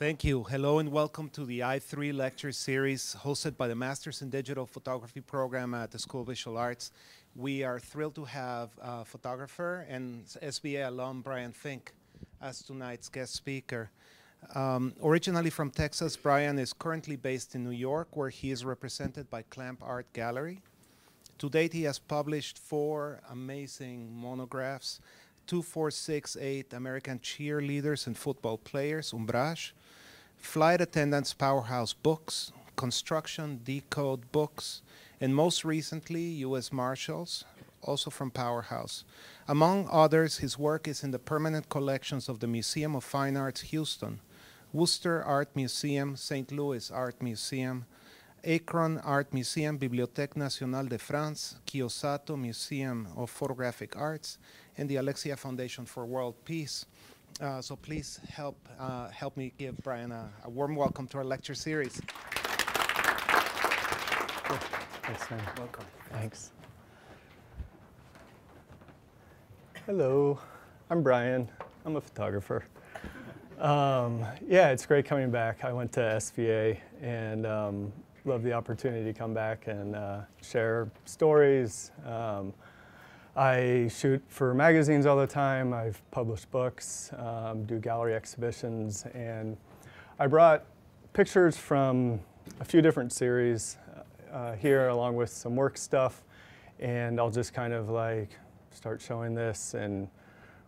Thank you. Hello and welcome to the I3 lecture series hosted by the Masters in Digital Photography program at the School of Visual Arts. We are thrilled to have uh, photographer and SVA alum Brian Finke as tonight's guest speaker. Um, originally from Texas, Brian is currently based in New York where he is represented by Clamp Art Gallery. To date, he has published four amazing monographs, 2468 American Cheerleaders and Football Players, Umbrage, Flight Attendants Powerhouse Books, Construction Decode Books, and most recently, U.S. Marshals, also from Powerhouse. Among others, his work is in the permanent collections of the Museum of Fine Arts Houston, Worcester Art Museum, St. Louis Art Museum, Akron Art Museum, Bibliothèque Nationale de France, Kiyosato Museum of Photographic Arts, and the Alexia Foundation for World Peace. Uh, so please help uh, help me give Brian a, a, warm welcome to our lecture series. Thanks, man. Welcome. Thanks. Hello, I'm Brian. I'm a photographer. Um, yeah, it's great coming back. I went to SVA and um, love the opportunity to come back and uh, share stories. Um, I shoot for magazines all the time. I've published books, um, do gallery exhibitions, and I brought pictures from a few different series uh, here along with some work stuff. And I'll just kind of like start showing this and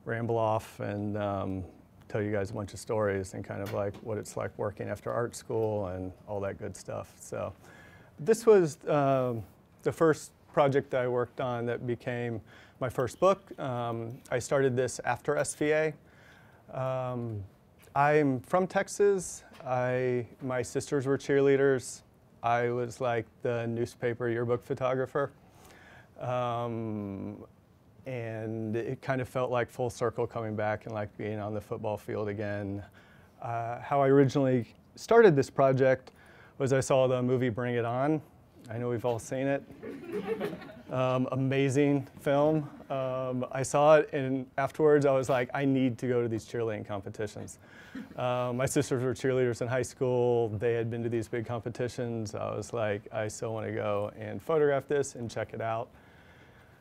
ramble off and um, tell you guys a bunch of stories and kind of like what it's like working after art school and all that good stuff. So this was uh, the first project that I worked on that became my first book. Um, I started this after SVA. Um, I'm from Texas. I, my sisters were cheerleaders. I was like the newspaper yearbook photographer. Um, and it kind of felt like full circle coming back and like being on the football field again. Uh, how I originally started this project was I saw the movie Bring It On I know we've all seen it. Um, amazing film. Um, I saw it, and afterwards I was like, I need to go to these cheerleading competitions. Um, my sisters were cheerleaders in high school. They had been to these big competitions. I was like, I so want to go and photograph this and check it out.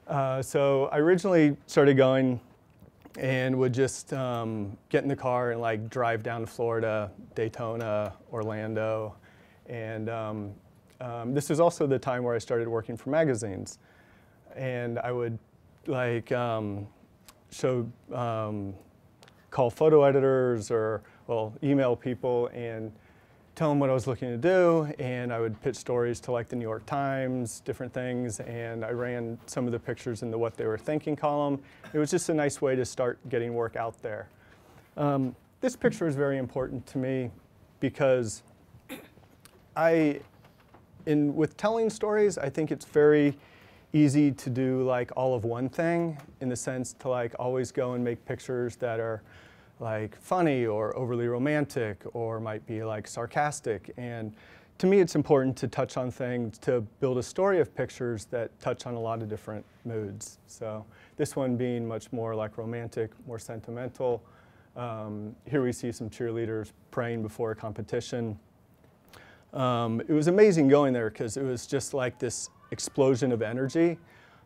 Uh, so I originally started going and would just um, get in the car and like drive down to Florida, Daytona, Orlando, and um, um, this is also the time where I started working for magazines. And I would like um, show, um, call photo editors or, well, email people and tell them what I was looking to do. And I would pitch stories to like the New York Times, different things. And I ran some of the pictures in the what they were thinking column. It was just a nice way to start getting work out there. Um, this picture is very important to me because I in with telling stories, I think it's very easy to do like all of one thing in the sense to like always go and make pictures that are like funny or overly romantic or might be like sarcastic. And to me it's important to touch on things to build a story of pictures that touch on a lot of different moods. So this one being much more like romantic more sentimental um, here we see some cheerleaders praying before a competition um, it was amazing going there because it was just like this explosion of energy.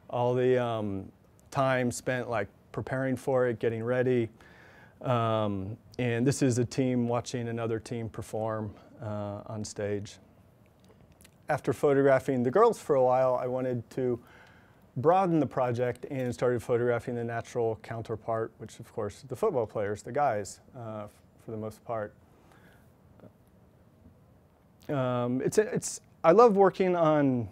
All the um, time spent like preparing for it, getting ready. Um, and this is a team watching another team perform uh, on stage. After photographing the girls for a while, I wanted to broaden the project and started photographing the natural counterpart, which of course the football players, the guys, uh, for the most part. Um, it's, it's, I love working on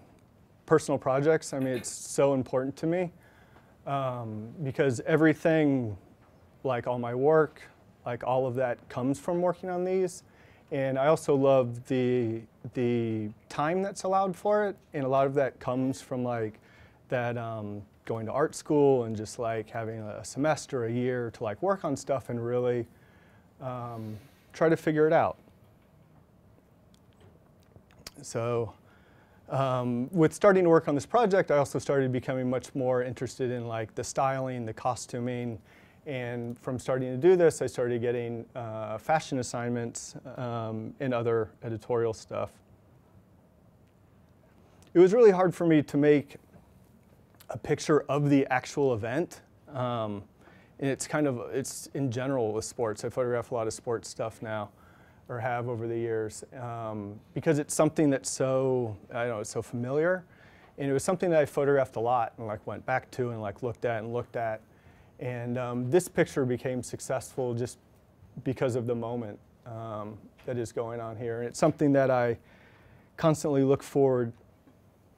personal projects. I mean, it's so important to me um, because everything, like all my work, like all of that comes from working on these. And I also love the, the time that's allowed for it. And a lot of that comes from like that um, going to art school and just like having a semester, a year to like work on stuff and really um, try to figure it out. So um, with starting to work on this project, I also started becoming much more interested in like the styling, the costuming, And from starting to do this, I started getting uh, fashion assignments um, and other editorial stuff. It was really hard for me to make a picture of the actual event. Um, and it's kind of, it's in general with sports. I photograph a lot of sports stuff now, or have over the years, um, because it's something that's so, I don't know, so familiar. And it was something that I photographed a lot and like went back to and like looked at and looked at. And um, this picture became successful just because of the moment um, that is going on here. And it's something that I constantly look forward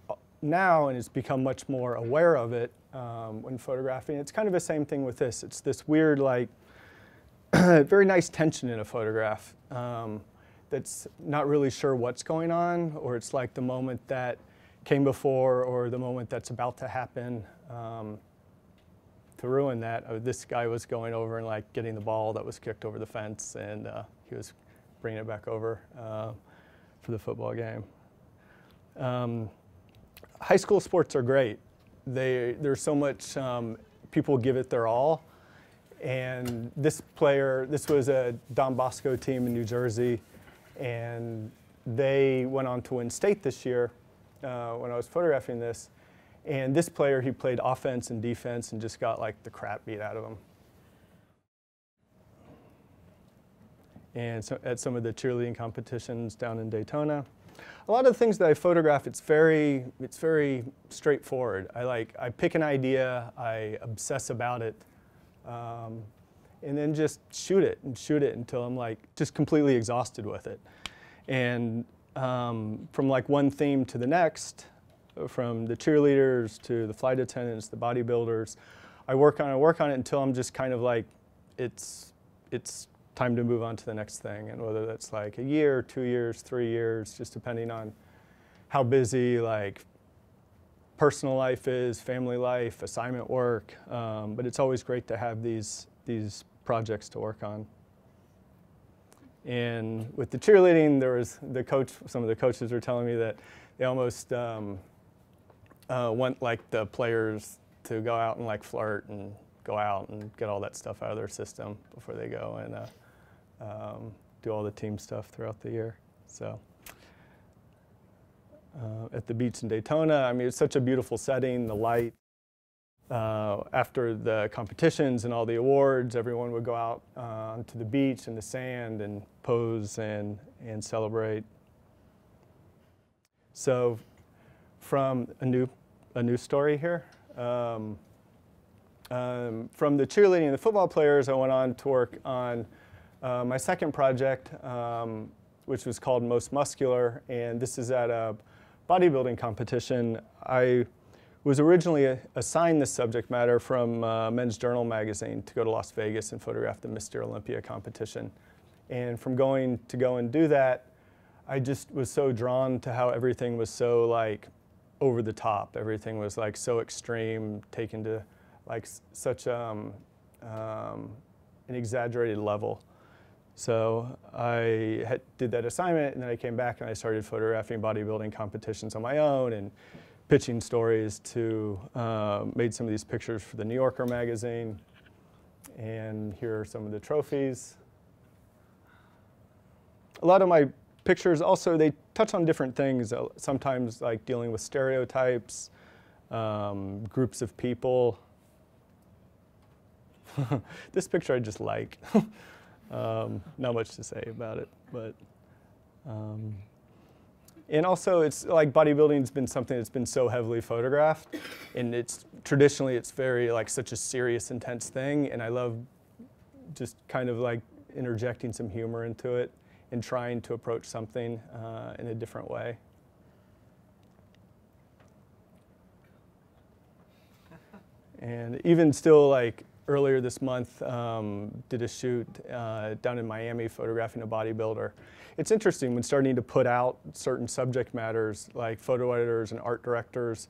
uh, now and has become much more aware of it um, when photographing. It's kind of the same thing with this. It's this weird, like, very nice tension in a photograph um, that's not really sure what's going on, or it's like the moment that came before or the moment that's about to happen. Um, to ruin that, uh, this guy was going over and like getting the ball that was kicked over the fence, and uh, he was bringing it back over uh, for the football game. Um, high school sports are great. They, there's so much, um, people give it their all. And this player, this was a Don Bosco team in New Jersey, and they went on to win state this year uh, when I was photographing this. And this player, he played offense and defense and just got like the crap beat out of him. And so at some of the cheerleading competitions down in Daytona. A lot of the things that I photograph, it's very, it's very straightforward. I like, I pick an idea, I obsess about it, um, and then just shoot it and shoot it until I'm like just completely exhausted with it. And um, from like one theme to the next, from the cheerleaders to the flight attendants, the bodybuilders. I work on it, work on it until I'm just kind of like, it's, it's time to move on to the next thing. And whether that's like a year, two years, three years, just depending on how busy like personal life is, family life, assignment work. Um, but it's always great to have these, these projects to work on. And with the cheerleading, there was the coach, some of the coaches were telling me that they almost um, uh, want like the players to go out and like flirt and go out and get all that stuff out of their system before they go and uh, um, do all the team stuff throughout the year. So uh, at the beach in Daytona, I mean, it's such a beautiful setting, the light. Uh, after the competitions and all the awards, everyone would go out uh, to the beach and the sand and pose and, and celebrate. So from a new, a new story here. Um, um, from the cheerleading and the football players, I went on to work on uh, my second project, um, which was called Most Muscular, and this is at a bodybuilding competition. I was originally assigned this subject matter from uh, Men's Journal magazine to go to Las Vegas and photograph the Mr. Olympia competition. And from going to go and do that, I just was so drawn to how everything was so like over the top. Everything was like so extreme, taken to like such um, um, an exaggerated level. So I had, did that assignment, and then I came back and I started photographing bodybuilding competitions on my own and pitching stories to uh, made some of these pictures for the New Yorker magazine. And here are some of the trophies. A lot of my pictures also, they touch on different things, uh, sometimes like dealing with stereotypes, um, groups of people. this picture I just like. um, not much to say about it, but. Um, and also, it's like bodybuilding's been something that's been so heavily photographed, and it's traditionally it's very like such a serious, intense thing, and I love just kind of like interjecting some humor into it and trying to approach something uh, in a different way. And even still, like earlier this month, um, did a shoot uh, down in Miami photographing a bodybuilder. It's interesting when starting to put out certain subject matters, like photo editors and art directors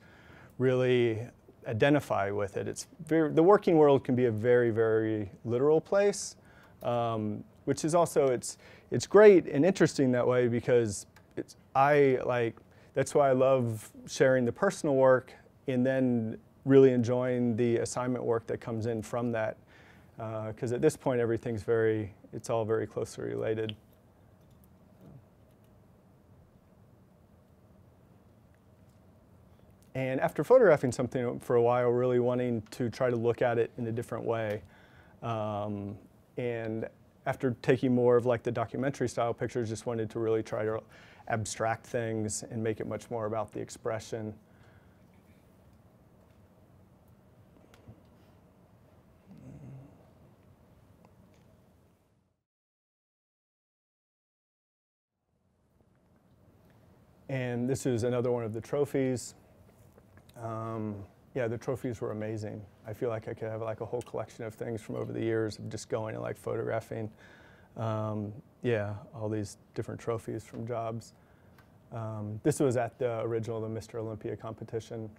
really identify with it. It's very, the working world can be a very, very literal place. Um, which is also it's it's great and interesting that way because it's I like that's why I love sharing the personal work and then really enjoying the assignment work that comes in from that because uh, at this point everything's very, it's all very closely related. And after photographing something for a while, really wanting to try to look at it in a different way. Um, and after taking more of like the documentary style pictures, just wanted to really try to abstract things and make it much more about the expression. And this is another one of the trophies. Um, yeah, the trophies were amazing. I feel like I could have like a whole collection of things from over the years of just going and like photographing. Um, yeah, all these different trophies from jobs. Um, this was at the original, the Mr. Olympia competition.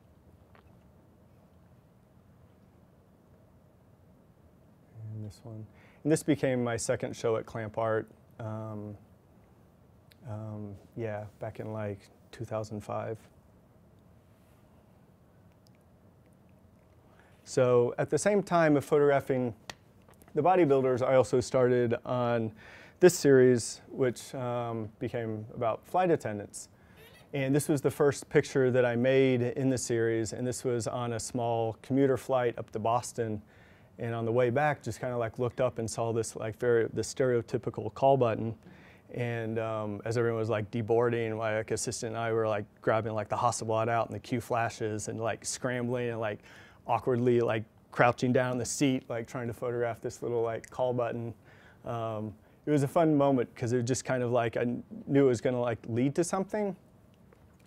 And this one. And this became my second show at Clamp Art. Um, um, yeah, back in like 2005. So at the same time of photographing the bodybuilders, I also started on this series, which um, became about flight attendants. And this was the first picture that I made in the series, and this was on a small commuter flight up to Boston. And on the way back, just kind of like looked up and saw this like very the stereotypical call button. And um, as everyone was like deboarding, my like, assistant and I were like grabbing like the Hasselblad out and the Q flashes and like scrambling and like awkwardly like crouching down in the seat, like trying to photograph this little like call button. Um, it was a fun moment because it was just kind of like I knew it was going to like lead to something,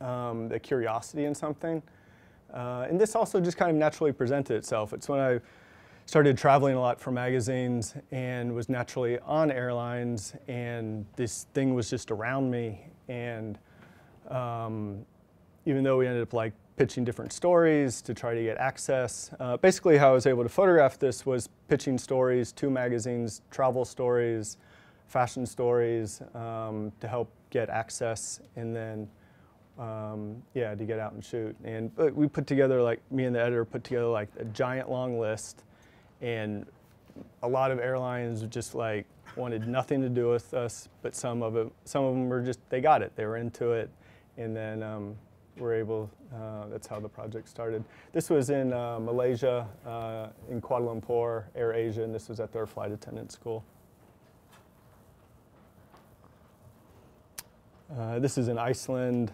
um, the curiosity in something. Uh, and this also just kind of naturally presented itself. It's when I started traveling a lot for magazines and was naturally on airlines and this thing was just around me and um, even though we ended up like pitching different stories to try to get access. Uh, basically, how I was able to photograph this was pitching stories to magazines, travel stories, fashion stories um, to help get access, and then um, yeah, to get out and shoot. And we put together like me and the editor put together like a giant long list, and a lot of airlines just like wanted nothing to do with us, but some of it, some of them were just they got it, they were into it, and then um, were able, uh, that's how the project started. This was in uh, Malaysia, uh, in Kuala Lumpur, Air Asia, and this was at their flight attendant school. Uh, this is in Iceland.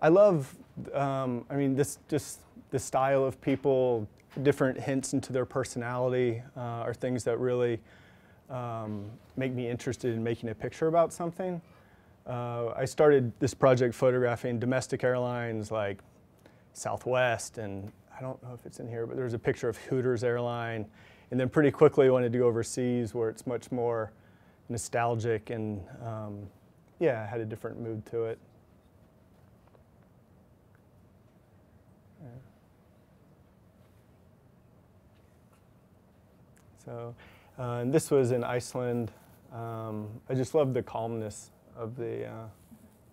I love, um, I mean, this just the style of people, different hints into their personality uh, are things that really um, make me interested in making a picture about something. Uh, I started this project photographing domestic airlines like Southwest, and I don't know if it's in here, but there's a picture of Hooters airline. And then pretty quickly I wanted to go overseas where it's much more nostalgic and um, yeah, had a different mood to it. So, uh, and this was in Iceland. Um, I just loved the calmness of the, uh,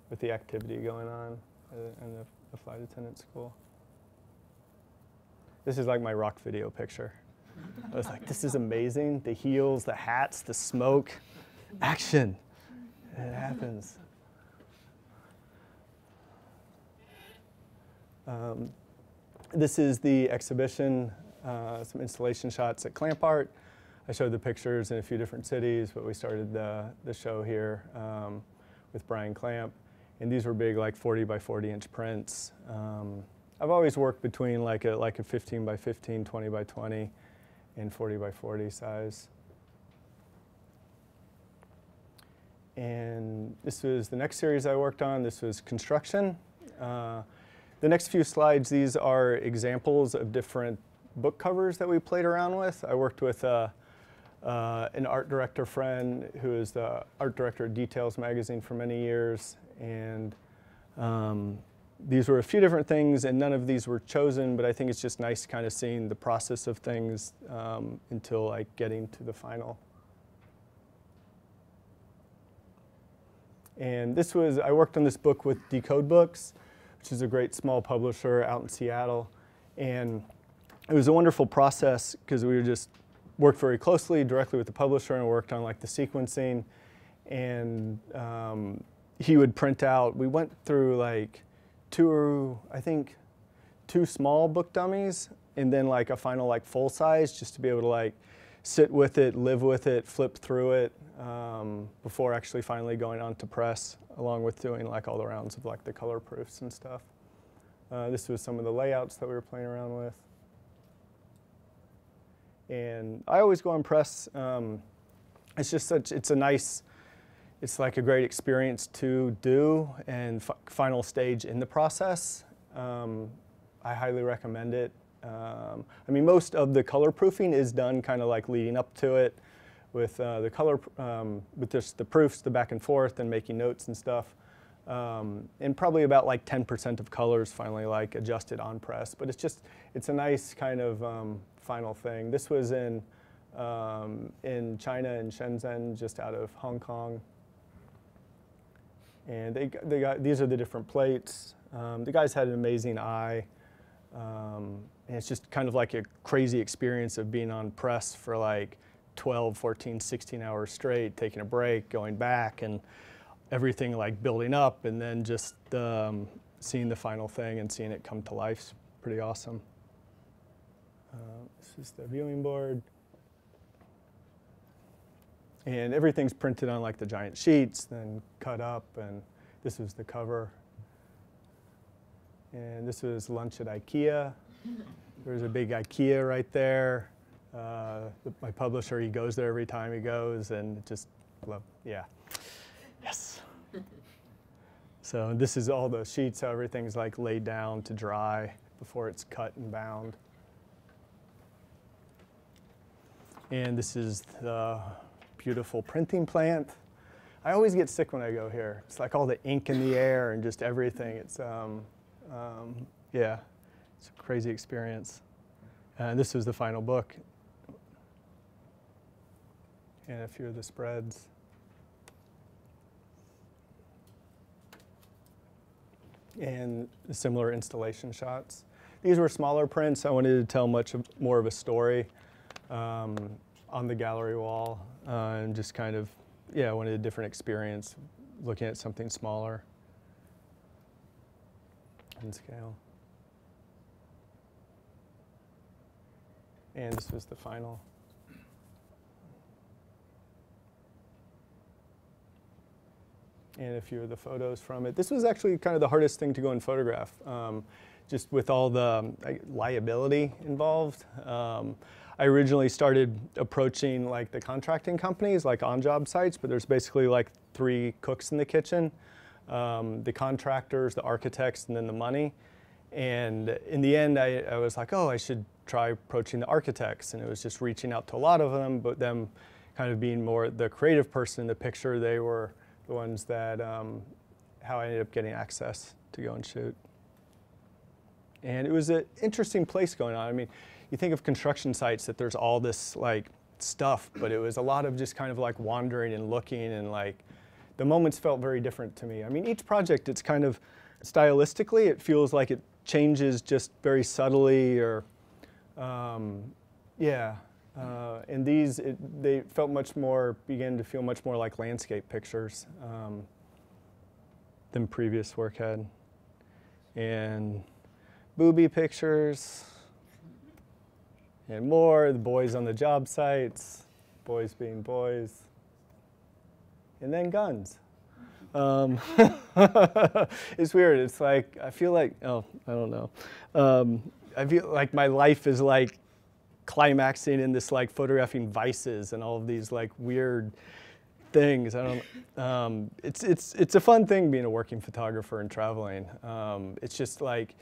with the activity going on in the, the flight attendant school. This is like my rock video picture. I was like, this is amazing. The heels, the hats, the smoke, action. It happens. Um, this is the exhibition, uh, some installation shots at Clamp Art. I showed the pictures in a few different cities, but we started the, the show here. Um, with Brian Clamp. And these were big, like 40 by 40 inch prints. Um, I've always worked between like a, like a 15 by 15, 20 by 20, and 40 by 40 size. And this was the next series I worked on. This was construction. Uh, the next few slides, these are examples of different book covers that we played around with. I worked with uh, uh, an art director friend who is the art director at Details magazine for many years. And um, these were a few different things, and none of these were chosen, but I think it's just nice kind of seeing the process of things um, until like getting to the final. And this was, I worked on this book with Decode Books, which is a great small publisher out in Seattle. And it was a wonderful process because we just worked very closely directly with the publisher and worked on like the sequencing. And um, he would print out, we went through like two, I think, two small book dummies and then like a final like full size just to be able to like sit with it, live with it, flip through it um, before actually finally going on to press along with doing like all the rounds of like the color proofs and stuff. Uh, this was some of the layouts that we were playing around with. And I always go on press. Um, it's just such, it's a nice, it's like a great experience to do and final stage in the process. Um, I highly recommend it. Um, I mean, most of the color proofing is done kind of like leading up to it with uh, the color, um, with just the proofs, the back and forth, and making notes and stuff. Um, and probably about like 10% of colors finally like adjusted on press. But it's just, it's a nice kind of um, final thing. This was in, um, in China, in Shenzhen, just out of Hong Kong. And they, they got, these are the different plates. Um, the guys had an amazing eye. Um, and it's just kind of like a crazy experience of being on press for like 12, 14, 16 hours straight, taking a break, going back, and everything like building up, and then just um, seeing the final thing and seeing it come to life is pretty awesome. This is the viewing board. And everything's printed on like the giant sheets, then cut up, and this was the cover. And this was lunch at IKEA. There's a big IKEA right there. Uh, my publisher, he goes there every time he goes, and just love, yeah, yes. so this is all the sheets, how everything's like laid down to dry before it's cut and bound. And this is the beautiful printing plant. I always get sick when I go here. It's like all the ink in the air and just everything. It's, um, um, yeah, it's a crazy experience. And this was the final book and a few of the spreads. And similar installation shots. These were smaller prints. I wanted to tell much more of a story um, on the gallery wall uh, and just kind of, yeah, wanted a different experience looking at something smaller in scale. And this was the final. and a few of the photos from it. This was actually kind of the hardest thing to go and photograph, um, just with all the um, liability involved. Um, I originally started approaching like the contracting companies, like on-job sites, but there's basically like three cooks in the kitchen. Um, the contractors, the architects, and then the money. And in the end, I, I was like, oh, I should try approaching the architects. And it was just reaching out to a lot of them, but them kind of being more the creative person in the picture, they were the ones that, um, how I ended up getting access to go and shoot. And it was an interesting place going on. I mean, you think of construction sites that there's all this like stuff, but it was a lot of just kind of like wandering and looking and like the moments felt very different to me. I mean, each project, it's kind of stylistically, it feels like it changes just very subtly or, um, yeah. Uh, and these, it, they felt much more, began to feel much more like landscape pictures um, than previous work had. And booby pictures, and more, the boys on the job sites, boys being boys, and then guns. Um, it's weird. It's like, I feel like, oh, I don't know. Um, I feel like my life is like climaxing in this like photographing vices and all of these like weird things. I don't. Um, it's it's it's a fun thing being a working photographer and traveling. Um, it's just like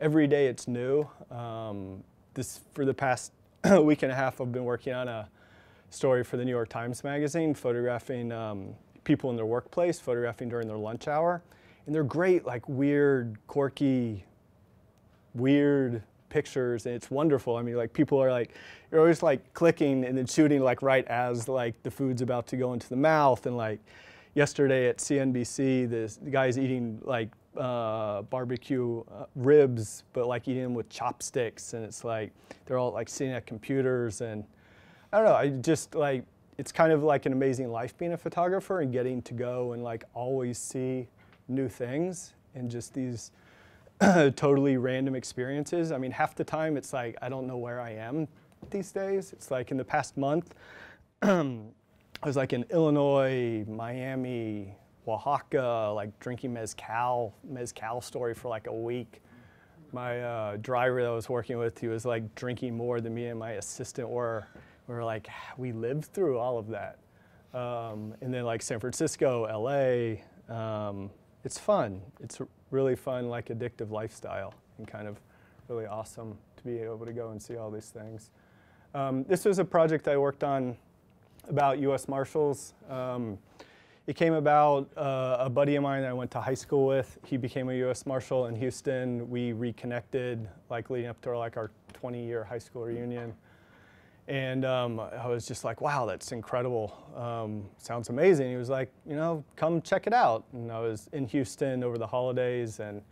every day it's new. Um, this for the past week and a half, I've been working on a story for the New York Times Magazine, photographing um, people in their workplace, photographing during their lunch hour, and they're great, like weird, quirky, weird pictures and it's wonderful. I mean, like people are like, you're always like clicking and then shooting like right as like the food's about to go into the mouth. And like yesterday at CNBC, this, the guy's eating like uh, barbecue uh, ribs, but like eating them with chopsticks. And it's like, they're all like sitting at computers and I don't know. I just like it's kind of like an amazing life being a photographer and getting to go and like always see new things and just these totally random experiences. I mean, half the time it's like I don't know where I am these days. It's like in the past month, I was like in Illinois, Miami, Oaxaca, like drinking mezcal, mezcal story for like a week. My uh, driver that I was working with, he was like drinking more than me and my assistant were. We were like, we lived through all of that. Um, and then like San Francisco, LA, um, it's fun. It's really fun, like addictive lifestyle and kind of really awesome to be able to go and see all these things. Um, this was a project I worked on about U.S. Marshals. Um, it came about uh, a buddy of mine that I went to high school with. He became a U.S. Marshal in Houston. We reconnected, like leading up to our, like our 20-year high school reunion. And um, I was just like, wow, that's incredible. Um, sounds amazing. He was like, you know, come check it out. And I was in Houston over the holidays and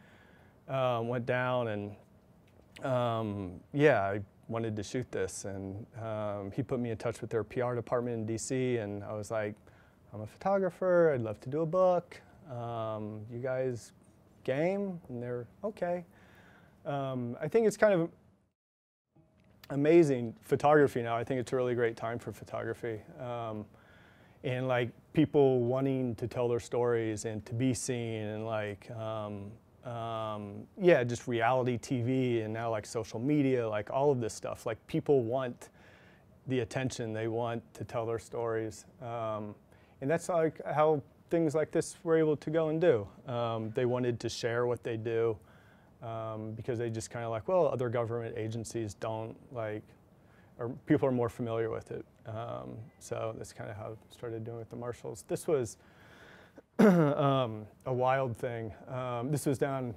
um, went down and um, yeah, I wanted to shoot this. And um, he put me in touch with their PR department in DC and I was like, I'm a photographer. I'd love to do a book. Um, you guys game? And they're okay. I think it's kind of amazing photography now. I think it's a really great time for photography. Um, and like people wanting to tell their stories and to be seen and like, um, um, yeah, just reality TV and now like social media, like all of this stuff. Like people want the attention, they want to tell their stories. Um, and that's like how things like this were able to go and do. Um, they wanted to share what they do um, because they just kind of like, well, other government agencies don't like, or people are more familiar with it. Um, so that's kind of how I started doing with the Marshals. This was um, a wild thing. Um, this was down,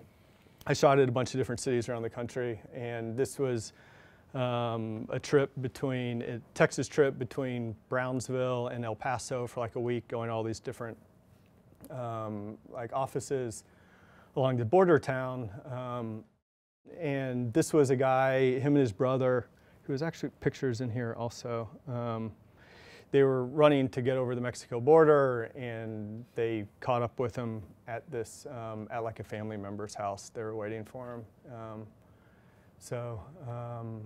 I shot at a bunch of different cities around the country, and this was um, a trip between, a Texas trip between Brownsville and El Paso for like a week, going all these different um, like offices along the border town. Um, and this was a guy, him and his brother, who was actually pictures in here also. Um, they were running to get over the Mexico border and they caught up with him at this, um, at like a family member's house. They were waiting for him. Um, so um,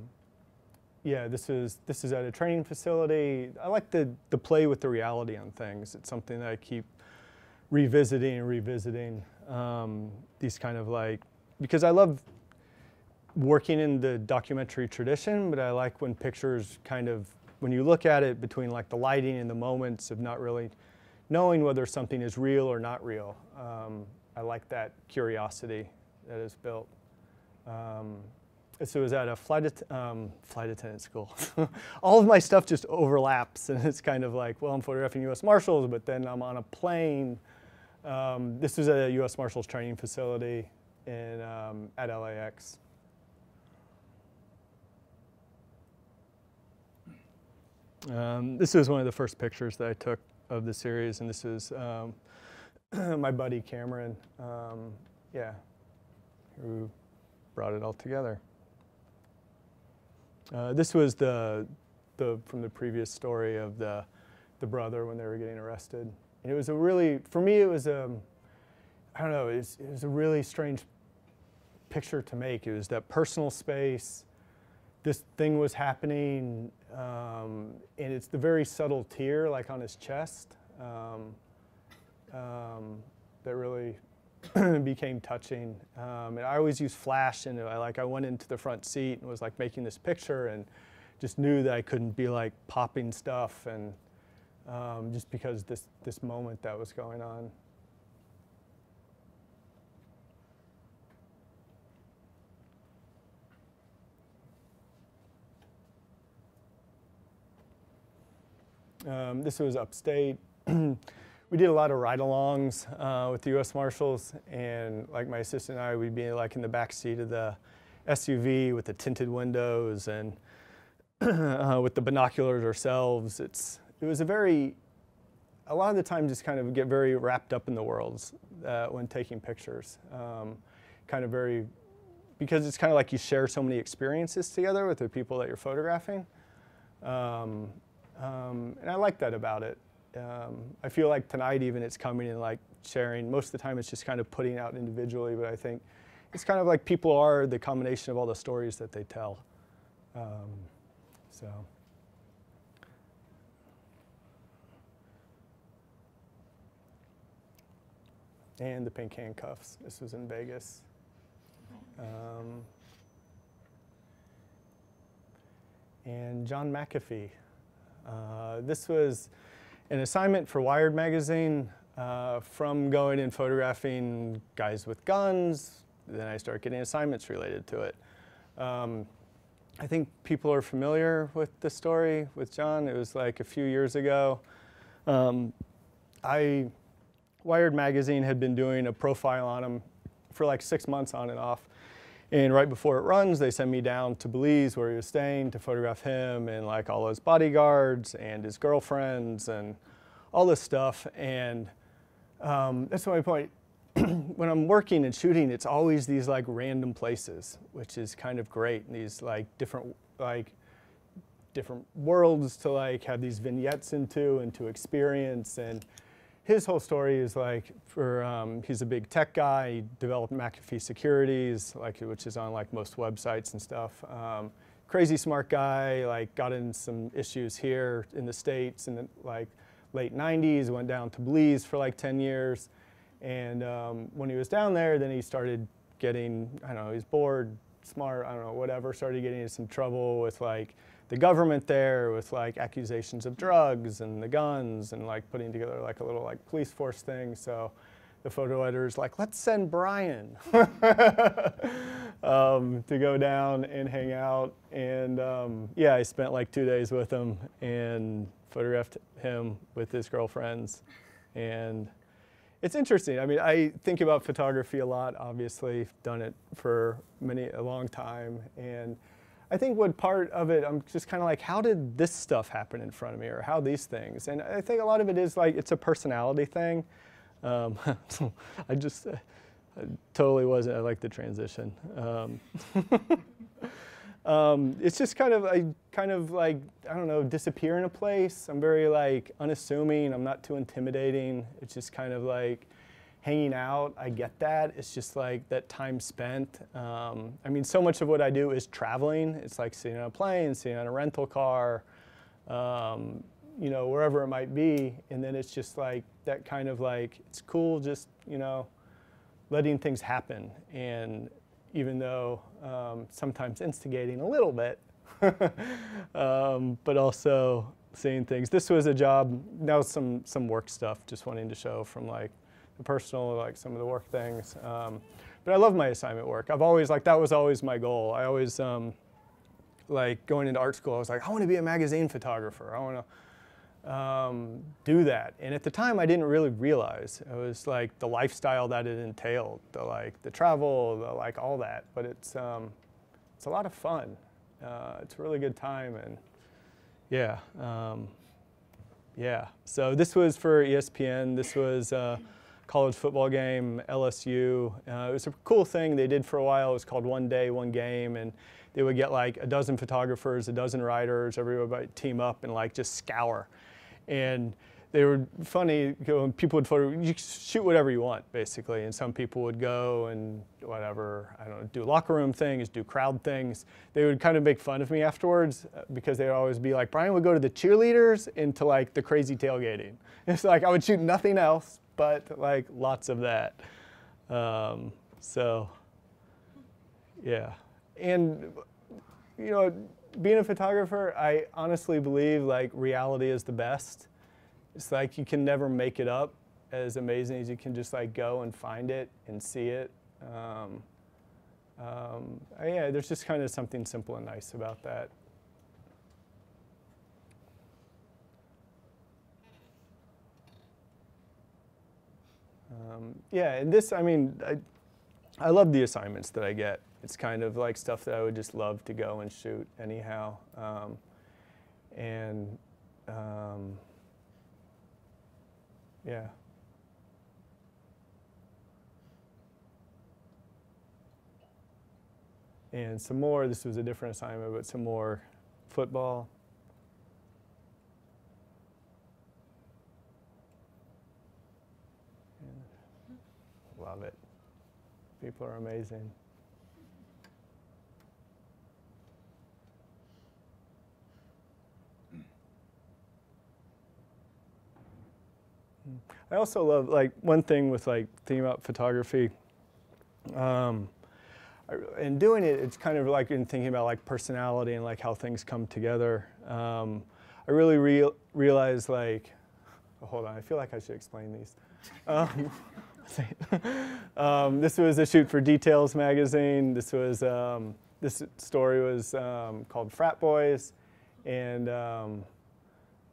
yeah, this is, this is at a training facility. I like the, the play with the reality on things. It's something that I keep revisiting and revisiting um, these kind of like, because I love working in the documentary tradition, but I like when pictures kind of, when you look at it between like the lighting and the moments of not really knowing whether something is real or not real. Um, I like that curiosity that is built. Um, so it was at a flight, um, flight attendant school. All of my stuff just overlaps and it's kind of like, well, I'm photographing US Marshals, but then I'm on a plane um, this was a U.S. Marshals training facility in, um, at LAX. Um, this is one of the first pictures that I took of the series, and this is um, my buddy Cameron, um, yeah, who brought it all together. Uh, this was the, the, from the previous story of the, the brother when they were getting arrested. And it was a really, for me, it was a, um, I don't know, it was, it was a really strange picture to make. It was that personal space, this thing was happening, um, and it's the very subtle tear, like on his chest, um, um, that really became touching. Um, and I always use flash, and I like I went into the front seat and was like making this picture, and just knew that I couldn't be like popping stuff and um, just because this, this moment that was going on. Um, this was upstate. we did a lot of ride-alongs uh, with the U.S. Marshals, and like my assistant and I, we'd be like in the back seat of the SUV with the tinted windows and uh, with the binoculars ourselves. It's it was a very, a lot of the time just kind of get very wrapped up in the worlds uh, when taking pictures. Um, kind of very, because it's kind of like you share so many experiences together with the people that you're photographing. Um, Um, and I like that about it. Um, I feel like tonight even it's coming and like sharing. Most of the time it's just kind of putting out individually, but I think it's kind of like people are the combination of all the stories that they tell. Um, so. And the pink handcuffs. This was in Vegas. Um, and John McAfee. Uh, this was an assignment for Wired magazine uh, from going and photographing guys with guns. Then I started getting assignments related to it. Um, I think people are familiar with the story with John. It was like a few years ago. Um, I, Wired magazine had been doing a profile on him for like six months on and off. And right before it runs, they send me down to Belize where he was staying to photograph him and like all his bodyguards and his girlfriends and all this stuff. And um, that's my point. when I'm working and shooting, it's always these like random places, which is kind of great. And These like different like different worlds to like have these vignettes into and to experience and his whole story is like for um, he's a big tech guy. He developed McAfee Securities, like which is on like most websites and stuff. Um, crazy smart guy. Like got in some issues here in the states in the like late 90s. Went down to Belize for like 10 years, and um, when he was down there, then he started getting I don't know. He's bored, smart. I don't know whatever. Started getting into some trouble with like the government there with like accusations of drugs and the guns and like putting together like a little like police force thing. So the photo editor's like, let's send Brian um, to go down and hang out. And um, yeah, I spent like two days with him and photographed him with his girlfriends. And it's interesting. I mean, I think about photography a lot, obviously, done it for many, a long time. And I think what part of it, I'm just kind of like, how did this stuff happen in front of me, or how these things? And I think a lot of it is like it's a personality thing. Um, I just uh, I totally wasn't. I like the transition. Um, um, it's just kind of I kind of like I don't know disappear in a place. I'm very like unassuming. I'm not too intimidating. It's just kind of like hanging out, I get that. It's just like that time spent. Um, I mean, so much of what I do is traveling. It's like sitting on a plane, sitting on a rental car, um, you know, wherever it might be. And then it's just like that kind of like, it's cool just, you know, letting things happen. And even though um, sometimes instigating a little bit, um, but also seeing things. This was a job, now some, some work stuff, just wanting to show from like personal, like some of the work things. Um, but I love my assignment work. I've always, like, that was always my goal. I always, um, like, going into art school, I was like, I want to be a magazine photographer. I want to um, do that. And at the time, I didn't really realize. It was like the lifestyle that it entailed, the, like, the travel, the, like, all that. But it's, um, it's a lot of fun. Uh, it's a really good time. And yeah. Um, yeah. So this was for ESPN. This was, uh, college football game, LSU. Uh, it was a cool thing they did for a while. It was called One Day, One Game, and they would get like a dozen photographers, a dozen writers, everybody team up and like just scour. And they were funny. People would photo, you shoot whatever you want, basically. And some people would go and whatever, I don't know, do locker room things, do crowd things. They would kind of make fun of me afterwards uh, because they would always be like, Brian would go to the cheerleaders and to like the crazy tailgating. It's like I would shoot nothing else but like lots of that. Um, so, yeah. And, you know, being a photographer, I honestly believe like reality is the best. It's like you can never make it up as amazing as you can just like go and find it and see it. Um, um, yeah, there's just kind of something simple and nice about that. Um, yeah, and this, I mean, I, I love the assignments that I get. It's kind of like stuff that I would just love to go and shoot anyhow. Um, and um, yeah. And some more, this was a different assignment, but some more football. love it. People are amazing. I also love like one thing with like thinking about photography. Um, in doing it, it's kind of like in thinking about like personality and like how things come together. Um, I really real, realized like, oh, hold on, I feel like I should explain these. Um, um, this was a shoot for Details magazine. This was um, this story was um, called Frat Boys, and um,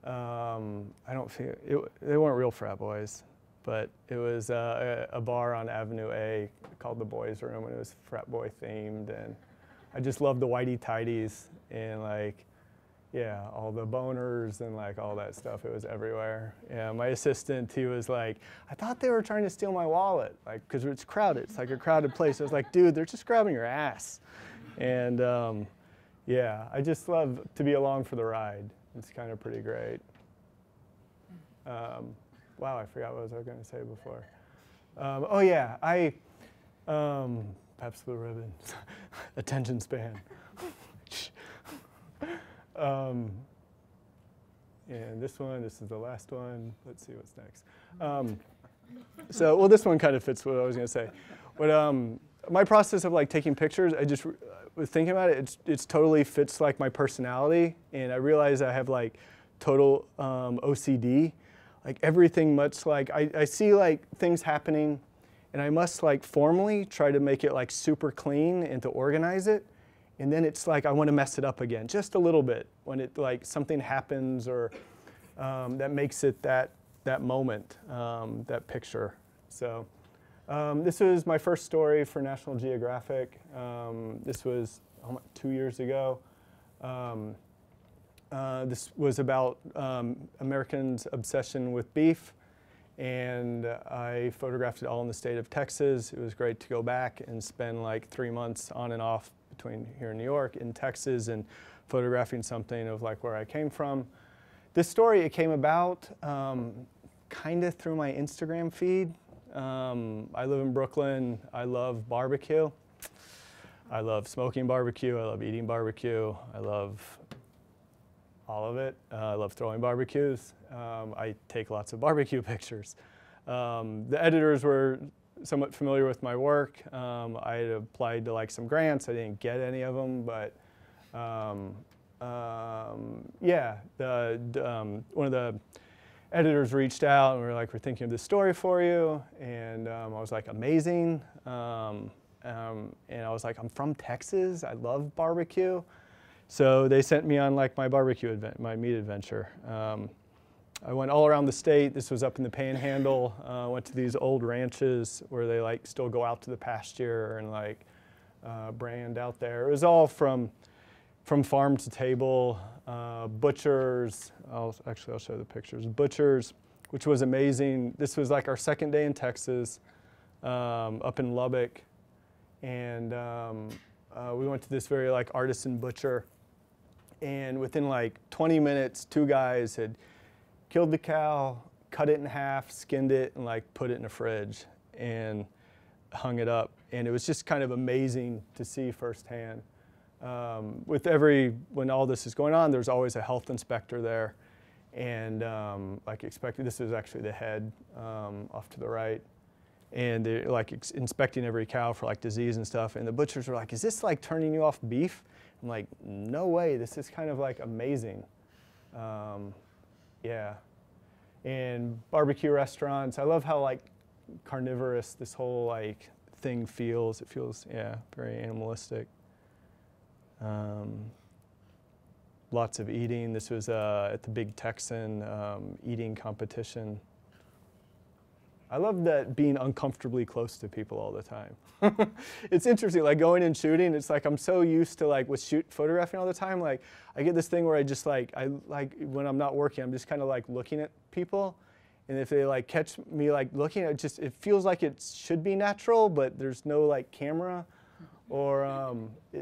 um, I don't feel it, they weren't real frat boys, but it was uh, a, a, bar on Avenue A called the Boys Room, and it was frat boy themed, and I just loved the whitey tidies and like, yeah, all the boners and like all that stuff. It was everywhere. Yeah, my assistant, he was like, I thought they were trying to steal my wallet, like, because it's crowded. It's like a crowded place. I was like, dude, they're just grabbing your ass, and um, yeah, I just love to be along for the ride. It's kind of pretty great. Um, wow, I forgot what I was going to say before. Um, oh yeah, I, um, Pabst Blue Ribbon, attention span. Um, and this one, this is the last one. Let's see what's next. Um, so, well, this one kind of fits what I was going to say. But um, my process of like taking pictures, I just was thinking about it, it's, it's totally fits like my personality. And I realize I have like total um, OCD. Like everything much like, I, I see like things happening and I must like formally try to make it like super clean and to organize it. And then it's like I want to mess it up again just a little bit when it like something happens or um, that makes it that, that moment, um, that picture. So. Um, this was my first story for National Geographic. Um, this was two years ago. Um, uh, this was about um, Americans' obsession with beef, and I photographed it all in the state of Texas. It was great to go back and spend like three months on and off between here in New York and Texas and photographing something of like where I came from. This story, it came about um, kind of through my Instagram feed. Um, I live in Brooklyn. I love barbecue. I love smoking barbecue. I love eating barbecue. I love all of it. Uh, I love throwing barbecues. Um, I take lots of barbecue pictures. Um, the editors were somewhat familiar with my work. Um, I had applied to like some grants. I didn't get any of them, but um, um, yeah, the, um, one of the editors reached out and we were like, we're thinking of this story for you. And um, I was like, amazing. Um, and I was like, I'm from Texas. I love barbecue. So they sent me on like my barbecue event, my meat adventure. I went all around the state. This was up in the Panhandle. Uh, went to these old ranches where they like still go out to the pasture and like uh, brand out there. It was all from from farm to table, uh, butchers, I'll, actually I'll show the pictures, butchers, which was amazing. This was like our second day in Texas, um, up in Lubbock, and um, uh, we went to this very like artisan butcher, and within like 20 minutes, two guys had killed the cow, cut it in half, skinned it, and like put it in a fridge, and hung it up. And it was just kind of amazing to see firsthand um, with every, when all this is going on, there's always a health inspector there. And um, like expected, this is actually the head um, off to the right. And they're like inspecting every cow for like disease and stuff. And the butchers were like, is this like turning you off beef? I'm like, no way, this is kind of like amazing. Yeah. And barbecue restaurants, I love how like carnivorous this whole like thing feels. It feels, yeah, very animalistic. Um, lots of eating. This was uh, at the Big Texan um, eating competition. I love that being uncomfortably close to people all the time. it's interesting, like going and shooting, it's like I'm so used to like with shoot photographing all the time, like I get this thing where I just like, I like when I'm not working, I'm just kind of like looking at people. And if they like catch me like looking at just, it feels like it should be natural, but there's no like camera or um,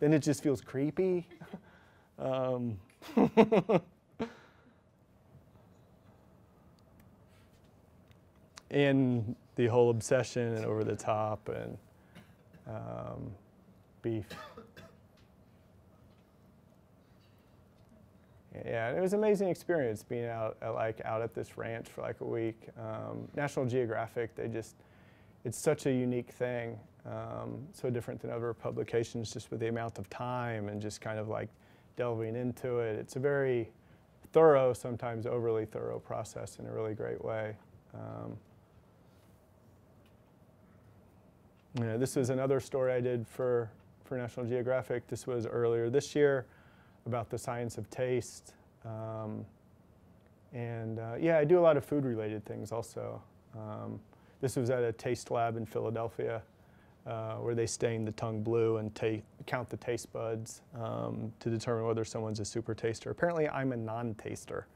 then it just feels creepy. um, and the whole obsession and over the top and um, beef. Yeah, it was an amazing experience being out at, like out at this ranch for like a week. Um, National Geographic, they just, it's such a unique thing, um, so different than other publications, just with the amount of time and just kind of like delving into it. It's a very thorough, sometimes overly thorough process in a really great way. Um, yeah, this was another story I did for, for National Geographic. This was earlier this year about the science of taste. Um, and uh, yeah, I do a lot of food related things also. Um, this was at a taste lab in Philadelphia uh, where they stain the tongue blue and count the taste buds um, to determine whether someone's a super taster. Apparently, I'm a non taster.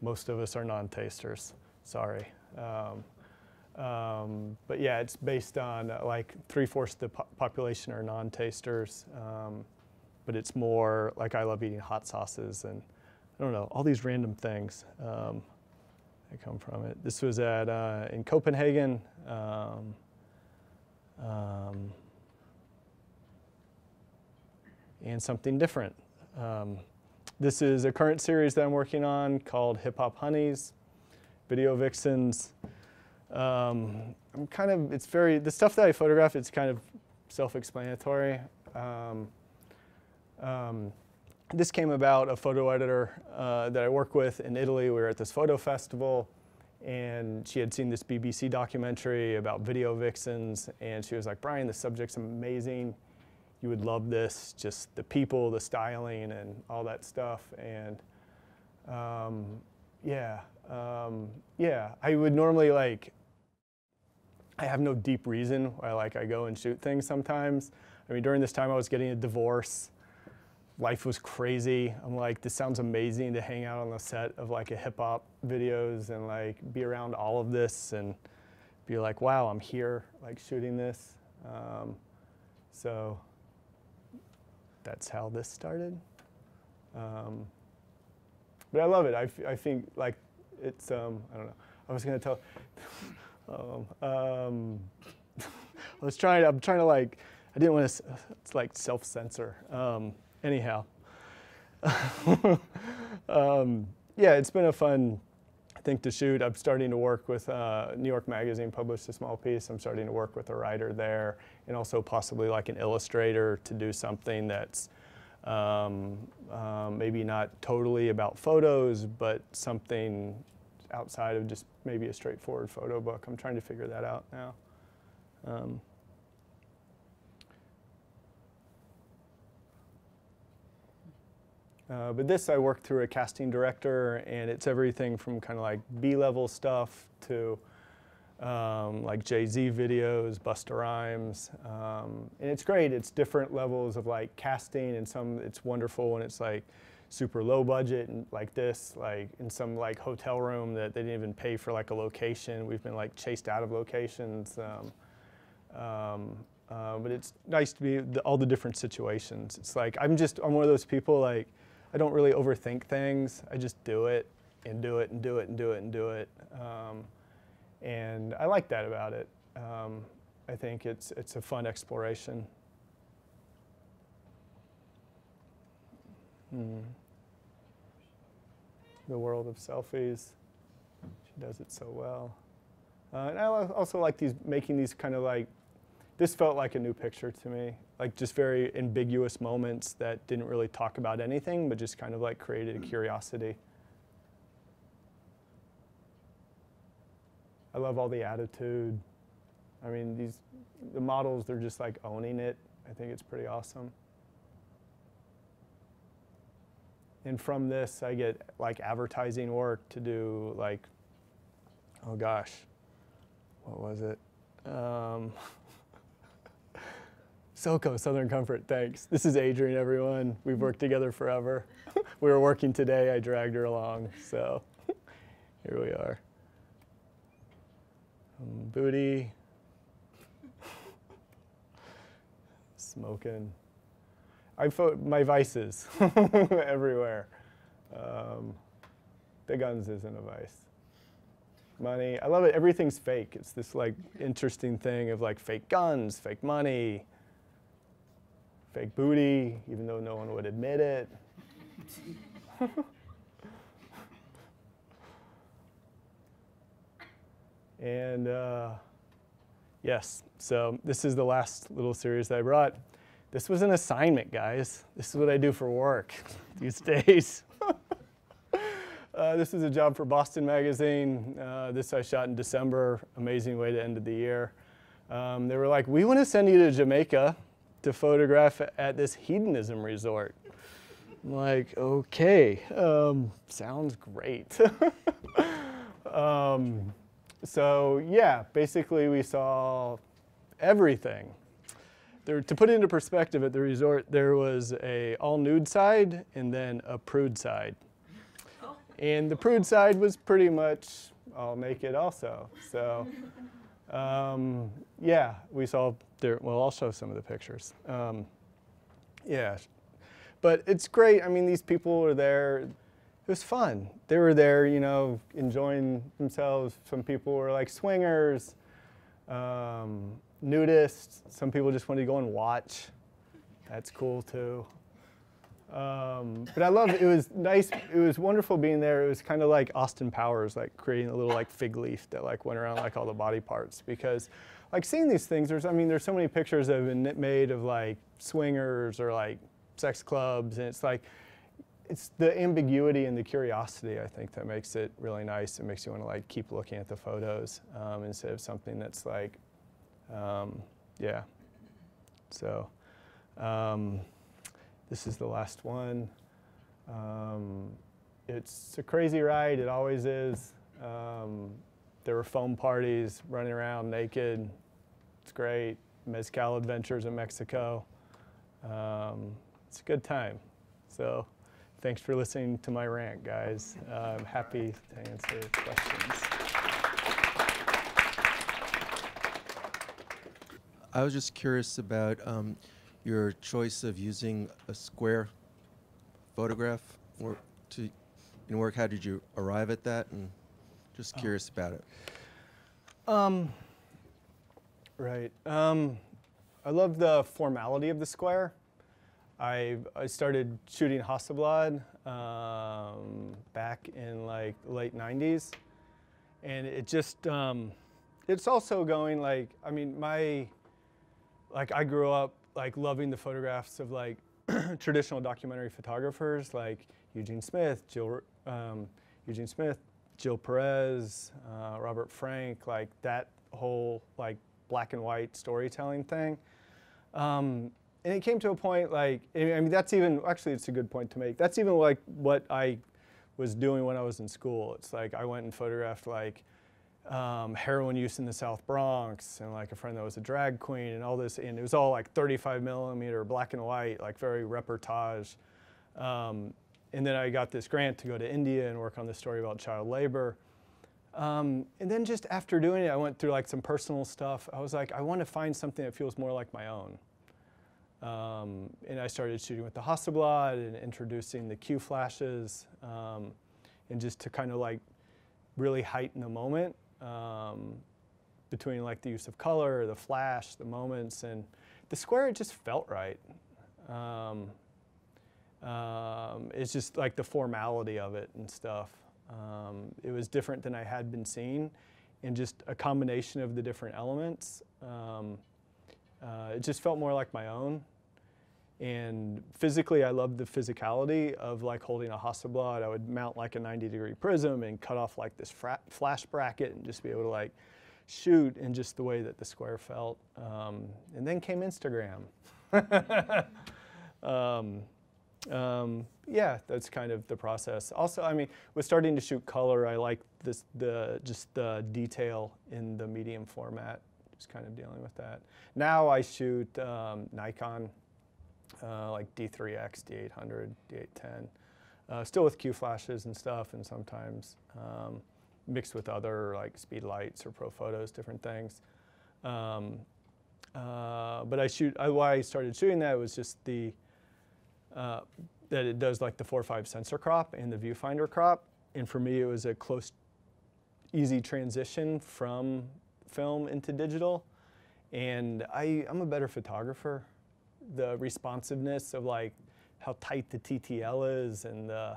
Most of us are non tasters. Sorry. Um, um, but yeah, it's based on uh, like three fourths of the po population are non tasters. Um, but it's more like I love eating hot sauces and I don't know, all these random things um, that come from it. This was at uh, in Copenhagen. Um, um, and something different. Um, this is a current series that I'm working on called Hip Hop Honeys, Video Vixens. Um, I'm kind of, it's very, the stuff that I photograph, it's kind of self-explanatory. Um, um, this came about a photo editor uh, that I work with in Italy. We were at this photo festival and she had seen this BBC documentary about video vixens and she was like, Brian, the subject's amazing. You would love this, just the people, the styling and all that stuff. And um, yeah, um, yeah, I would normally like, I have no deep reason why like I go and shoot things sometimes. I mean, during this time I was getting a divorce life was crazy. I'm like, this sounds amazing to hang out on the set of like a hip hop videos and like be around all of this and be like, wow, I'm here like shooting this. Um, so that's how this started. Um, but I love it. I, I think like it's, um, I don't know. I was gonna tell, um, um I was trying, I'm trying to like, I didn't want to, it's like self-censor. Um, anyhow, um, yeah, it's been a fun thing to shoot. I'm starting to work with uh, New York Magazine published a small piece. I'm starting to work with a writer there and also possibly like an illustrator to do something that's um, um, maybe not totally about photos, but something outside of just maybe a straightforward photo book. I'm trying to figure that out now. Um, Uh, but this I worked through a casting director, and it's everything from kind of like B-level stuff to um, like Jay-Z videos, Busta Rhymes, um, and it's great. It's different levels of like casting, and some it's wonderful, and it's like super low budget and like this, like in some like hotel room that they didn't even pay for like a location. We've been like chased out of locations. Um, um uh, but it's nice to be the, all the different situations. It's like I'm just I'm one of those people like I don't really overthink things. I just do it and do it and do it and do it and do it. Um, and I like that about it. Um, I think it's, it's a fun exploration. Hmm. The world of selfies. She does it so well. Uh, and I also like these, making these kind of like, this felt like a new picture to me like just very ambiguous moments that didn't really talk about anything, but just kind of like created a curiosity. I love all the attitude. I mean, these the models they're just like owning it. I think it's pretty awesome. And from this, I get like advertising work to do like, oh gosh, what was it? Um, SoCo, Southern Comfort, thanks. This is Adrian, everyone. We've worked together forever. we were working today, I dragged her along, so here we are. Um, booty. Smoking. I my vices everywhere. Um, the guns isn't a vice. money. I love it. Everything's fake. It's this like interesting thing of like fake guns, fake money, fake booty, even though no one would admit it. and uh, yes, so this is the last little series that I brought. This was an assignment, guys. This is what I do for work these days. uh, this is a job for Boston Magazine. Uh, this I shot in December. Amazing way to end of the year. Um, they were like, we want to send you to Jamaica to photograph at this hedonism resort. I'm like, okay, um, sounds great. um, so yeah, basically we saw everything. There, to put it into perspective, at the resort there was a all nude side and then a prude side. And the prude side was pretty much all naked also. So um, yeah, we saw there, well, I'll show some of the pictures. Um, yeah, but it's great. I mean, these people were there. It was fun. They were there, you know, enjoying themselves. Some people were like swingers, um, nudists. Some people just wanted to go and watch. That's cool too. Um, but I love it. It was nice. It was wonderful being there. It was kind of like Austin Powers, like creating a little like fig leaf that like went around like all the body parts because like seeing these things, there's, I mean, there's so many pictures that have been made of like swingers or like sex clubs, and it's like, it's the ambiguity and the curiosity, I think, that makes it really nice. It makes you want to like keep looking at the photos um, instead of something that's like, um, yeah. So, um, this is the last one. Um, it's a crazy ride, it always is. Um, there were foam parties, running around naked. It's great. Mezcal adventures in Mexico. Um, it's a good time. So thanks for listening to my rant, guys. Uh, I'm happy to answer questions. I was just curious about um, your choice of using a square photograph or to in work. How did you arrive at that? And just curious oh. about it. Um, right. Um, I love the formality of the square. I, I started shooting Hasselblad um, back in like late 90s. And it just, um, it's also going like, I mean, my, like I grew up like loving the photographs of like traditional documentary photographers like Eugene Smith, Jill, um, Eugene Smith, Gilles Peress, uh, Robert Frank, like that whole like black and white storytelling thing. Um, and it came to a point like, I mean, that's even, actually it's a good point to make. That's even like what I was doing when I was in school. It's like I went and photographed like um, heroin use in the South Bronx and like a friend that was a drag queen and all this. And it was all like 35 millimeter black and white, like very reportage. Um, and then I got this grant to go to India and work on this story about child labor. Um, and then just after doing it, I went through like some personal stuff. I was like, I want to find something that feels more like my own. Um, and I started shooting with the Hasselblad and introducing the Q flashes, um, and just to kind of like really heighten the moment um, between like the use of color, the flash, the moments, and the square. It just felt right. Um, um, it's just like the formality of it and stuff. Um, it was different than I had been seeing, and just a combination of the different elements. Um, uh, it just felt more like my own. And physically, I loved the physicality of like holding a Hasselblad. I would mount like a 90 degree prism and cut off like this flash bracket and just be able to like shoot in just the way that the square felt. Um, and then came Instagram. um, um, yeah, that's kind of the process. Also, I mean, with starting to shoot color, I like this the just the detail in the medium format. Just kind of dealing with that. Now I shoot um, Nikon, like D3X, D800, D810, uh, still with Q flashes and stuff, and sometimes um, mixed with other like speed lights or Profotos, different things. Um, uh, but I shoot. I, why I started shooting that was just the uh, that it does like the 4.5 sensor crop and the viewfinder crop. And for me, it was a close easy transition from film into digital. And I, I'm a better photographer. The responsiveness of like how tight the TTL is and the,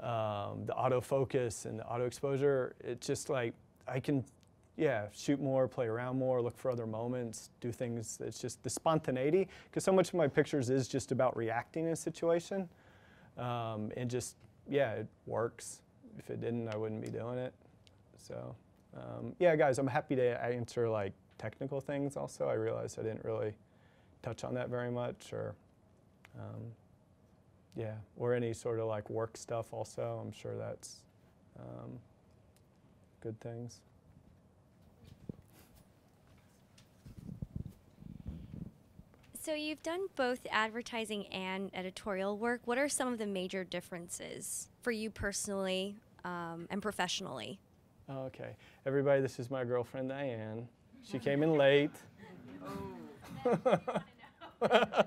um, the autofocus and the auto exposure, it's just like I can, yeah, shoot more, play around more, look for other moments, do things. It's just the spontaneity, because so much of my pictures is just about reacting in a situation. Um, and just, yeah, it works. If it didn't, I wouldn't be doing it. So, um, yeah, guys, I'm happy to answer like technical things also. I realized I didn't really touch on that very much or, um, yeah, or any sort of like work stuff also. I'm sure that's um, good things. So you've done both advertising and editorial work. What are some of the major differences for you personally um, and professionally? Okay, everybody, this is my girlfriend Diane. She came in late.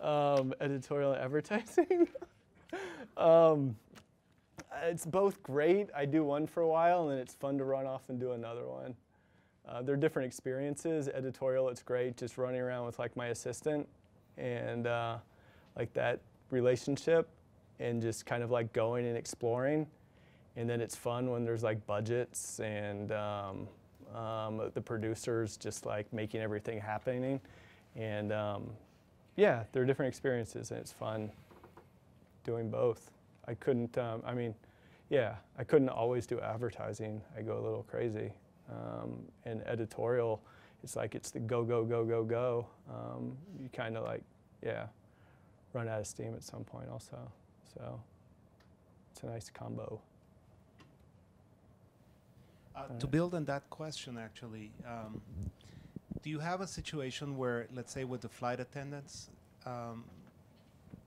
um, editorial advertising. um, it's both great. I do one for a while, and then it's fun to run off and do another one. Uh, they're different experiences. Editorial, it's great, just running around with like my assistant and uh, like that relationship, and just kind of like going and exploring. And then it's fun when there's like budgets and um, um, the producers just like making everything happening. And um, yeah, they're different experiences, and it's fun doing both. I couldn't, um, I mean, yeah, I couldn't always do advertising. I go a little crazy. Um, and editorial, it's like it's the go, go, go, go, go. Um, you kind of like, yeah, run out of steam at some point also. So it's a nice combo. Uh, to build on that question, actually, um, do you have a situation where, let's say, with the flight attendants, um,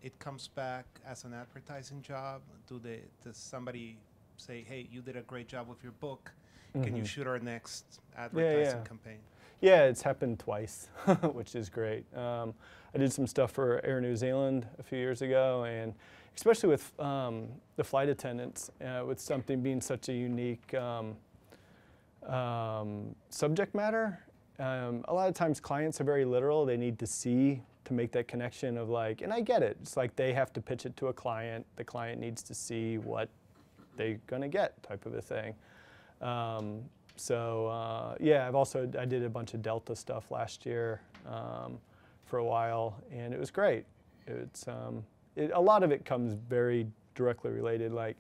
it comes back as an advertising job? Do they, does somebody say, "Hey, you did a great job with your book. Can you Mhm. shoot our next advertising yeah. campaign?" Yeah, it's happened twice, which is great. Um, I did some stuff for Air New Zealand a few years ago, and especially with um, the flight attendants, uh, with something being such a unique um, um, subject matter. Um, a lot of times, clients are very literal. They need to see to make that connection of like, and I get it. It's like they have to pitch it to a client. The client needs to see what they're gonna get, type of a thing. Um, so uh, yeah, I've also I did a bunch of Delta stuff last year um, for a while, and it was great. It's um, it, a lot of it comes very directly related, like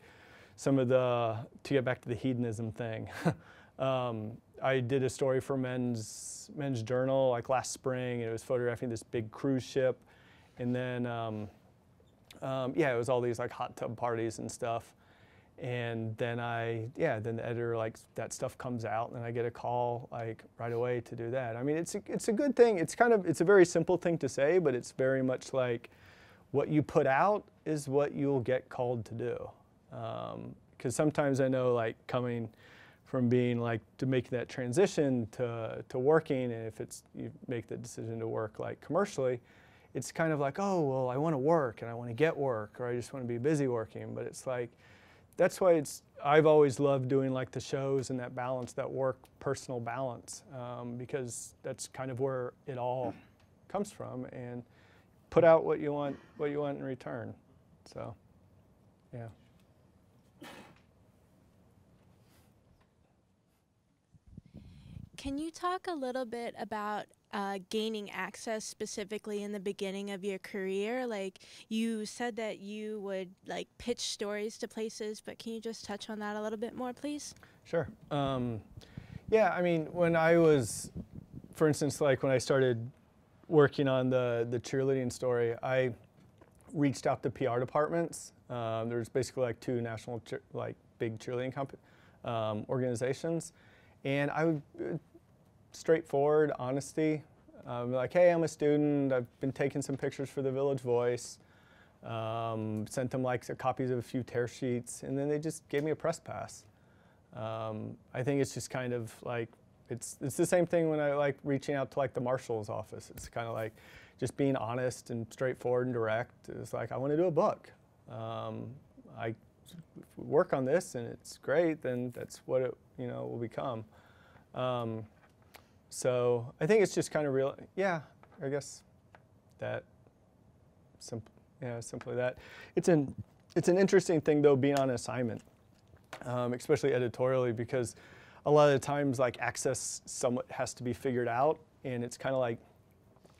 some of the to get back to the hedonism thing. um, I did a story for Men's Men's Journal like last spring, and it was photographing this big cruise ship, and then um, um, yeah, it was all these like hot tub parties and stuff and then I, yeah, then the editor like that stuff comes out, and I get a call like right away to do that. I mean, it's a, it's a good thing. It's kind of it's a very simple thing to say, but it's very much like what you put out is what you'll get called to do. Because sometimes I know like coming from being like to make that transition to to working, and if it's you make the decision to work like commercially. It's kind of like, oh, well, I want to work and I want to get work, or I just want to be busy working. But it's like, that's why it's I've always loved doing like the shows and that balance, that work personal balance, um, because that's kind of where it all comes from, and put out what you want, what you want in return. So, yeah. Can you talk a little bit about uh, gaining access specifically in the beginning of your career? Like you said that you would like pitch stories to places, but can you just touch on that a little bit more, please? Sure. Um, yeah, I mean, when I was, for instance, like when I started working on the the cheerleading story, I reached out to PR departments. Um, there's basically like two national like big cheerleading um, organizations, and I would straightforward honesty. Um, like, hey, I'm a student. I've been taking some pictures for the Village Voice. Um, sent them like copies of a few tear sheets, and then they just gave me a press pass. Um, I think it's just kind of like it's it's the same thing when I like reaching out to like the marshal's office. It's kind of like just being honest and straightforward and direct. It's like I want to do a book. Um, I work on this and it's great, then that's what it you know will become. Um, so I think it's just kind of real. Yeah, I guess that simple. Yeah, simply that. It's an it's an interesting thing though being on assignment, um, especially editorially, because a lot of the times like access somewhat has to be figured out, and it's kind of like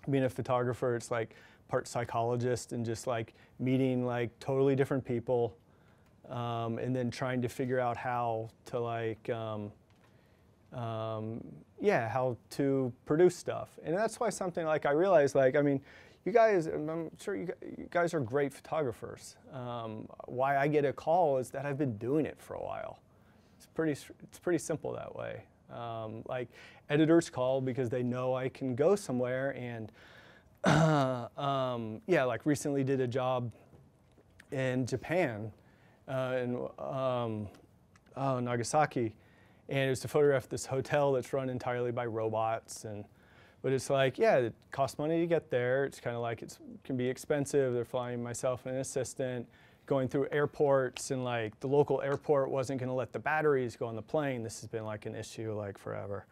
being a photographer. It's like part psychologist and just like meeting like totally different people, um, and then trying to figure out how to like. Um, um, yeah, how to produce stuff. And that's why something like I realized, like, I mean, you guys, I'm sure you, guys are great photographers. Um, why I get a call is that I've been doing it for a while. It's pretty, it's pretty simple that way. Um, like editors call because they know I can go somewhere and um, yeah, like recently did a job in Japan, uh, in oh, Nagasaki, and it was to photograph this hotel that's run entirely by robots and but it's like yeah it costs money to get there. It's kind of like it can be expensive. They're flying myself and an assistant going through airports and like the local airport wasn't going to let the batteries go on the plane. This has been like an issue like forever.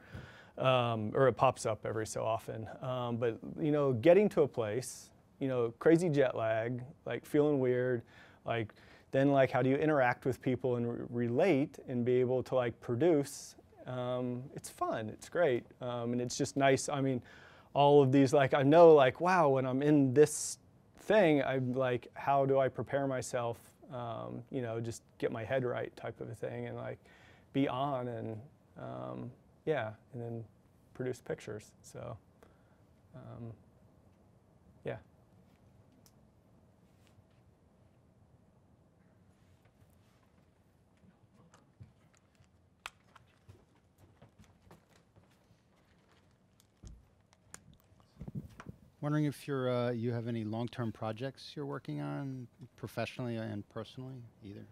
Um, or it pops up every so often. Um, but you know getting to a place you know crazy jet lag like feeling weird like then like how do you interact with people and re relate and be able to like produce? Um, it's fun. It's great. Um, and it's just nice i mean all of these like i know like wow when i'm in this thing i'm like how do i prepare myself um, you know just get my head right type of a thing and like be on and um, yeah and then produce pictures. So Wondering if you're uh, you have any long-term projects you're working on, professionally and personally, either.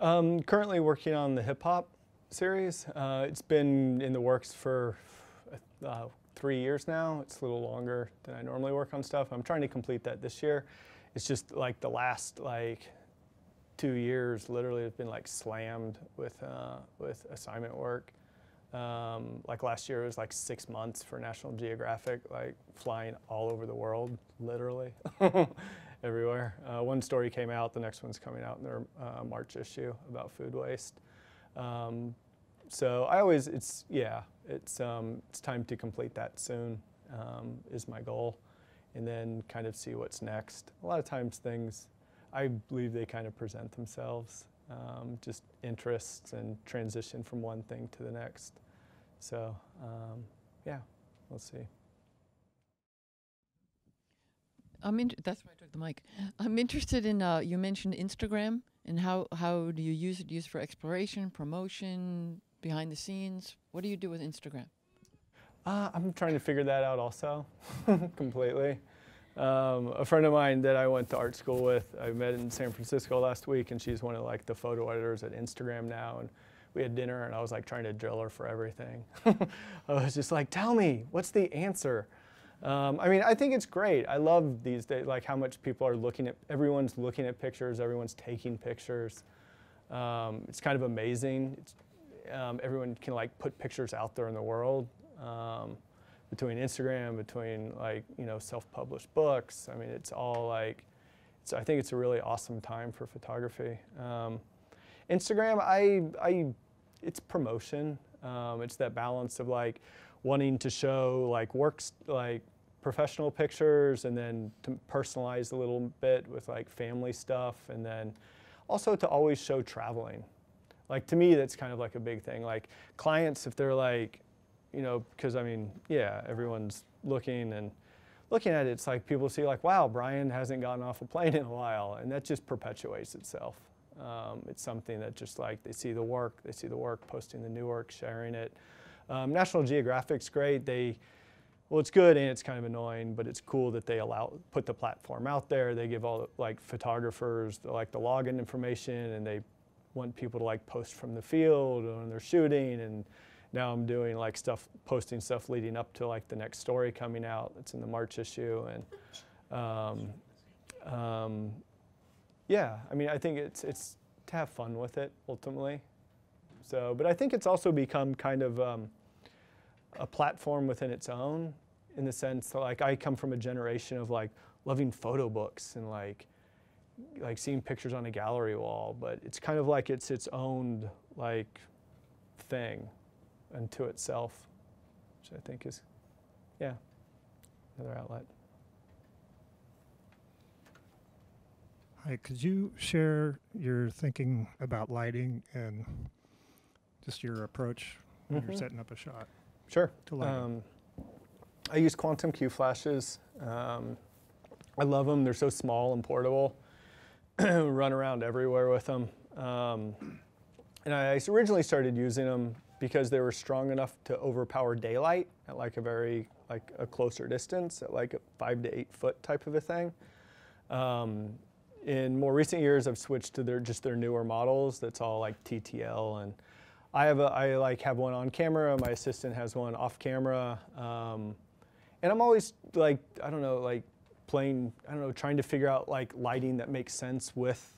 Um, currently working on the hip hop series. Uh, it's been in the works for uh, three years now. It's a little longer than I normally work on stuff. I'm trying to complete that this year. It's just like the last like two years literally have been like slammed with uh, with assignment work. Um, like last year, it was like six months for National Geographic, like flying all over the world, literally, everywhere. Uh, one story came out, the next one's coming out in their uh, March issue about food waste. Um, so I always, it's, yeah, it's, um, it's time to complete that soon, um, is my goal, and then kind of see what's next. A lot of times things, I believe they kind of present themselves um, just interests and transition from one thing to the next. So, um, yeah, we'll see. I'm in, that's why I took the mic. I'm interested in, uh, you mentioned Instagram and how, how do you use it? Use for exploration, promotion, behind the scenes? What do you do with Instagram? Uh, I'm trying to figure that out also, completely. Um, a friend of mine that I went to art school with, I met in San Francisco last week, and she's one of like the photo editors at Instagram now. And we had dinner, and I was like trying to drill her for everything. I was just like, "Tell me, what's the answer?" Um, I mean, I think it's great. I love these days, like how much people are looking at. Everyone's looking at pictures. Everyone's taking pictures. Um, it's kind of amazing. Um, everyone can like put pictures out there in the world. Um, between Instagram, between like you know self-published books. I mean, it's all like, it's, I think it's a really awesome time for photography. Um, Instagram, I, I, it's promotion. Um, it's that balance of like wanting to show like works like professional pictures and then to personalize a little bit with like family stuff and then also to always show traveling. Like to me, that's kind of like a big thing. Like clients, if they're like, you know, because I mean, yeah, everyone's looking and looking at it, it's like people see like, wow, Brian hasn't gotten off a plane in a while, and that just perpetuates itself. Um, it's something that just like they see the work, they see the work, posting the new work, sharing it. Um, National Geographic's great. They, well, it's good and it's kind of annoying, but it's cool that they allow put the platform out there. They give all like photographers like the login information, and they want people to like post from the field when they're shooting and now I'm doing like stuff, posting stuff leading up to like the next story coming out. It's in the March issue, and um, um, yeah, I mean, I think it's it's to have fun with it ultimately. So, but I think it's also become kind of um, a platform within its own, in the sense that like I come from a generation of like loving photo books and like like seeing pictures on a gallery wall, but it's kind of like it's its own like thing unto itself, which I think is, yeah, another outlet. Hi, could you share your thinking about lighting and just your approach when Mhm. you're setting up a shot? Sure. To. Um, I use quantum Q flashes. Um, I love them. They're so small and portable. Run around everywhere with them. Um, and I originally started using them because they were strong enough to overpower daylight at like a very like a closer distance, at like a five to eight foot type of a thing. Um, in more recent years, I've switched to their just their newer models. That's all like TTL and I have a, I like have one on camera. My assistant has one off camera, um, and I'm always like I don't know like playing I don't know trying to figure out like lighting that makes sense with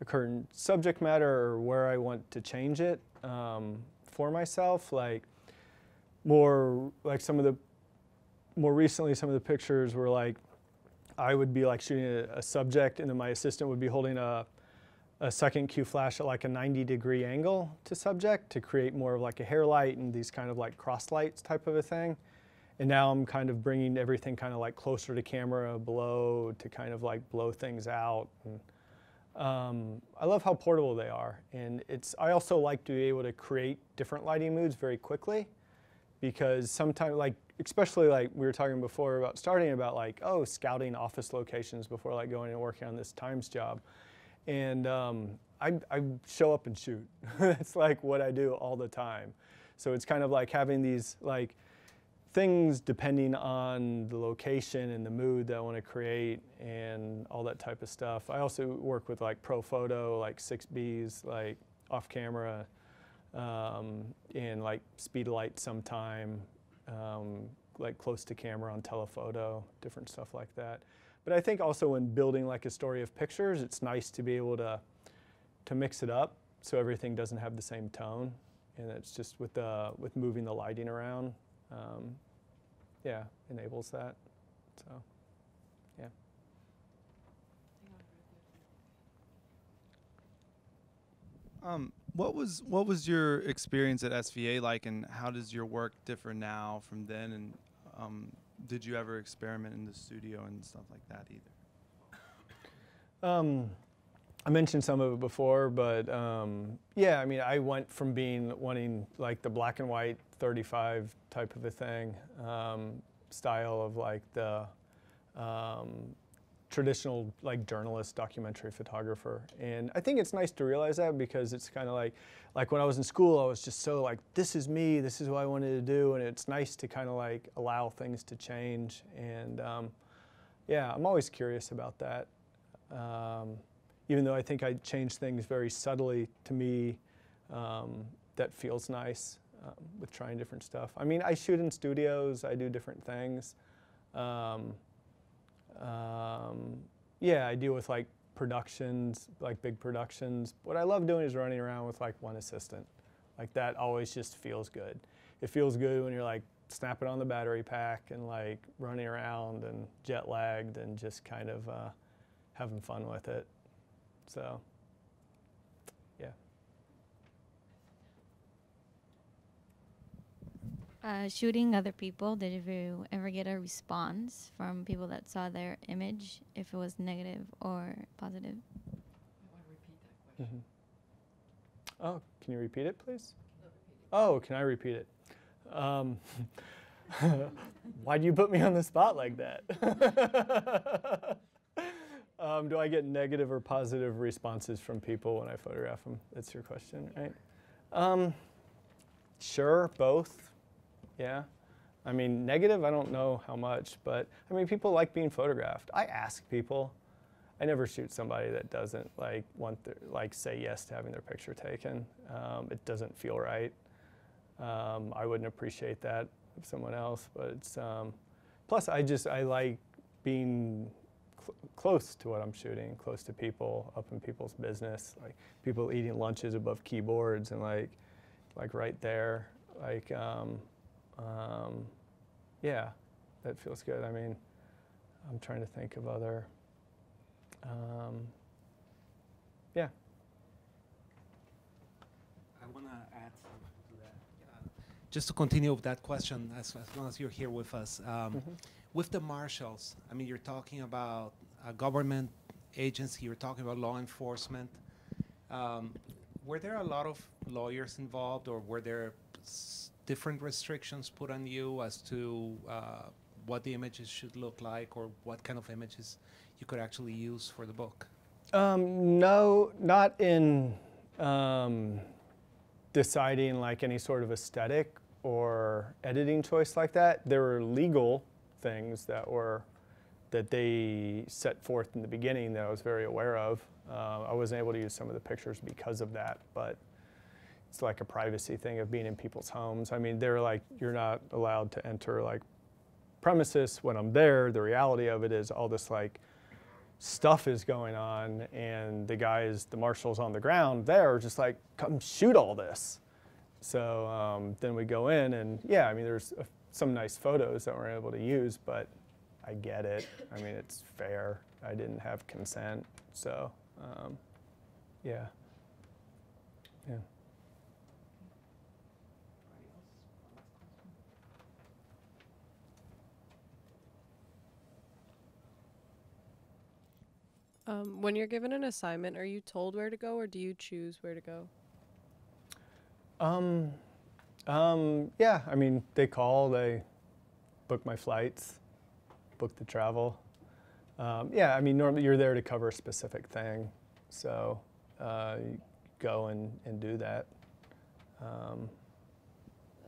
a current subject matter or where I want to change it um, for myself. Like more like some of the more recently some of the pictures were like I would be like shooting a, a subject and then my assistant would be holding a a second Q flash at like a 90 degree angle to subject to create more of like a hair light and these kind of like cross lights type of a thing. And now I'm kind of bringing everything kind of like closer to camera below to kind of like blow things out. And, um, I love how portable they are. And it's, I also like to be able to create different lighting moods very quickly because sometimes like, especially like we were talking before about starting about like, oh, scouting office locations before like going and working on this Times job and um, I, I, show up and shoot. it's like what I do all the time. So it's kind of like having these like things depending on the location and the mood that I want to create and all that type of stuff. I also work with like Profoto, like 6Bs, like off camera, um, and like speed light sometime, um, like close to camera on telephoto, different stuff like that. But I think also when building like a story of pictures, it's nice to be able to to mix it up so everything doesn't have the same tone, and it's just with the with moving the lighting around, um, yeah, enables that. So, yeah. Um, what was what was your experience at SVA like, and how does your work differ now from then? And um, did you ever experiment in the studio and stuff like that either? Um, I mentioned some of it before, but um, yeah, I mean, I went from being wanting like the black and white 35 type of a thing, um, style of like the um, traditional like journalist documentary photographer. And i think it's nice to realize that because it's kind of like like when i was in school i was just so like this is me this is what i wanted to do. And it's nice to kind of like allow things to change. And um, yeah i'm always curious about that. Um, even though i think i change things very subtly to me um, that feels nice um, with trying different stuff. I mean i shoot in studios i do different things um, yeah, I deal with like productions, like big productions. What I love doing is running around with like one assistant. Like that always just feels good. It feels good when you're like snapping on the battery pack and like running around and jet lagged and just kind of uh, having fun with it. So, yeah. Uh, shooting other people, did you ever get a response from people that saw their image, if it was negative or positive? Mm-hmm. Oh, can you repeat it, please? Oh, can I repeat it? Um, why do you put me on the spot like that? um, do I get negative or positive responses from people when I photograph them? That's your question, right? Um, sure, both. Yeah. I mean, negative, I don't know how much, but I mean, people like being photographed. I ask people. I never shoot somebody that doesn't like want their, like say yes to having their picture taken. Um, it doesn't feel right. Um, I wouldn't appreciate that of someone else, but it's um, plus I just I like being cl- close to what I'm shooting, close to people, up in people's business, like people eating lunches above keyboards and like, like right there, like, um, um, yeah, that feels good. I mean, I'm trying to think of other, um, yeah. I want to add something to that. Uh, just to continue with that question, as, as long as you're here with us, um, Mhm. with the marshals, I mean, you're talking about a government agency, you're talking about law enforcement. Um, were there a lot of lawyers involved, or were there different restrictions put on you as to uh, what the images should look like, or what kind of images you could actually use for the book? Um, no, not in um, deciding like any sort of aesthetic or editing choice like that. There were legal things that were that they set forth in the beginning that I was very aware of. Uh, I wasn't able to use some of the pictures because of that, but it's like a privacy thing of being in people's homes. I mean, they're like, you're not allowed to enter like premises when I'm there. The reality of it is all this like stuff is going on and the guys, the marshals on the ground there just like, come shoot all this. So um, then we go in and yeah, I mean, there's uh some nice photos that we're able to use, but I get it. I mean, it's fair. I didn't have consent. So um. Yeah. Um, when you're given an assignment, are you told where to go or do you choose where to go? Um, um, yeah, I mean, they call, they book my flights, book the travel. Um, yeah, I mean, normally you're there to cover a specific thing, so uh, you go and, and do that. Um,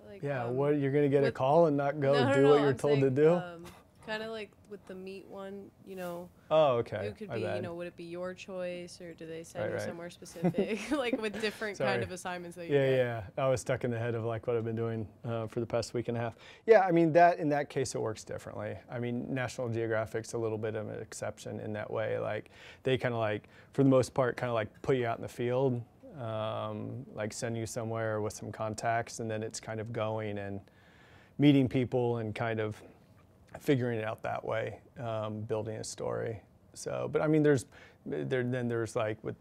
Like, yeah, um, what you're gonna get a call and not go No, no, do no, what you're I'm told to do? Um, kind of like with the meat one, you know. oh, okay. It could be, you know, would it be your choice or do they send Right, you right. somewhere specific? like with different kind of assignments that you Yeah, get. yeah. I was stuck in the head of like what I've been doing uh, for the past week and a half. Yeah, I mean that in that case it works differently. I mean National Geographic's a little bit of an exception in that way. Like they kind of like for the most part kind of like put you out in the field, um, like send you somewhere with some contacts, and then it's kind of going and meeting people and kind of figuring it out that way, um, building a story. So, but I mean, there's there then there's like with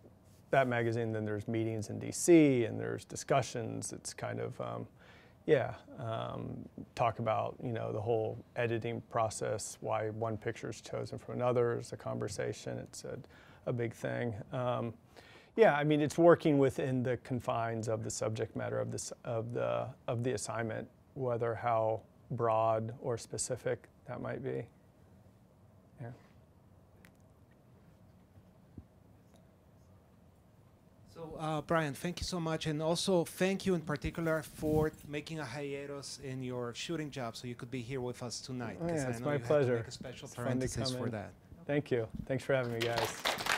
that magazine, then there's meetings in D.C. and there's discussions. It's kind of um, yeah, um, talk about you know the whole editing process, why one picture is chosen from another is a conversation. It's a, a big thing. Um, yeah, I mean it's working within the confines of the subject matter of this of the of the assignment, whether how broad or specific that might be. Yeah. So, uh, Brian, thank you so much, and also thank you in particular for making a hiatus in your shooting job, so you could be here with us tonight. Oh, yeah, it's my you had to pleasure. make a special It's fun to parenthesis come for in. that. Thank you. Thanks for having me, guys.